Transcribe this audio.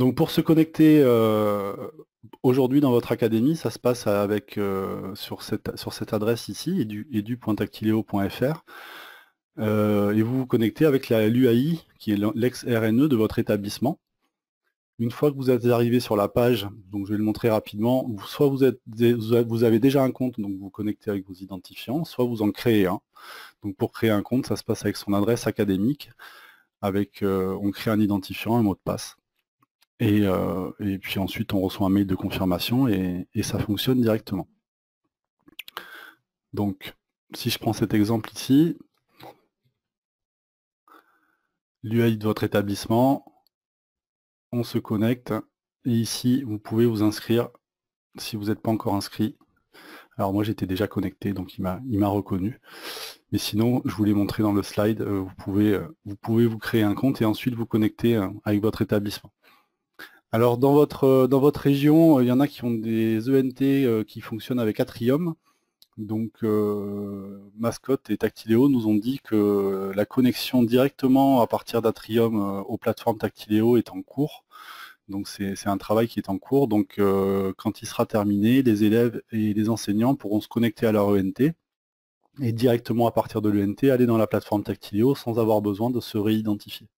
Donc pour se connecter euh, aujourd'hui dans votre académie, ça se passe avec, euh, sur, cette, sur cette adresse ici, edu.actileo.fr. Euh, et vous vous connectez avec l'UAI, qui est l'ex-RNE de votre établissement. Une fois que vous êtes arrivé sur la page, donc je vais le montrer rapidement, soit vous, êtes, vous avez déjà un compte, donc vous vous connectez avec vos identifiants, soit vous en créez un. Donc pour créer un compte, ça se passe avec son adresse académique, avec on crée un identifiant, un mot de passe. Euh, et, puis ensuite, on reçoit un mail de confirmation et, ça fonctionne directement. Donc, si je prends cet exemple ici, l'UI de votre établissement, on se connecte, et ici, vous pouvez vous inscrire si vous n'êtes pas encore inscrit. Alors moi, j'étais déjà connecté, donc il m'a reconnu. Mais sinon, je vous l'ai montré dans le slide, euh, euh, vous pouvez vous créer un compte et ensuite vous connecter avec votre établissement. Alors dans votre, euh, région, euh, il y en a qui ont des ENT euh, qui fonctionnent avec Atrium. Donc Mascot et Tactileo nous ont dit que la connexion directement à partir d'Atrium aux plateformes Tactileo est en cours. Donc c'est un travail qui est en cours. Donc quand il sera terminé, les élèves et les enseignants pourront se connecter à leur ENT et directement à partir de l'ENT aller dans la plateforme Tactileo sans avoir besoin de se réidentifier.